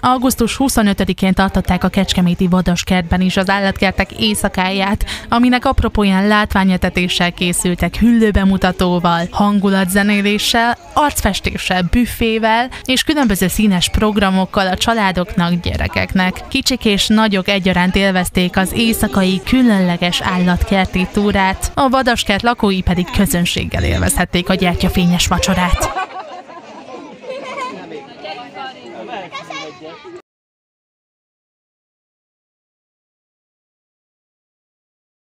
Augusztus 25-én tartották a Kecskeméti Vadaskertben is az állatkertek éjszakáját, aminek apropóján látványetetéssel készültek hüllőbemutatóval, hangulatzenéléssel, arcfestéssel, büffével és különböző színes programokkal a családoknak, gyerekeknek. Kicsik és nagyok egyaránt élvezték az éjszakai különleges állatkerti túrát, a Vadaskert lakói pedig közönséggel élvezhették a gyertyafényes vacsorát. おはようございま。